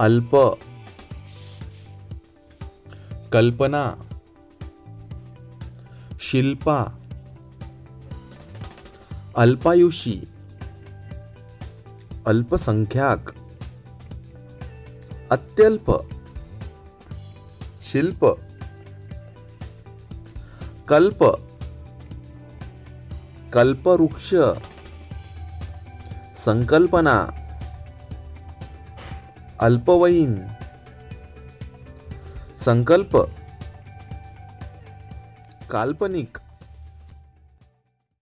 अल्प। कल्पना। शिल्पा। अल्पायुषी। अल्पसंख्याक। अत्यल्प। शिल्प। कल्प। कल्पवृक्ष। संकल्पना। अल्पवयीन. संकल्प. काल्पनिक.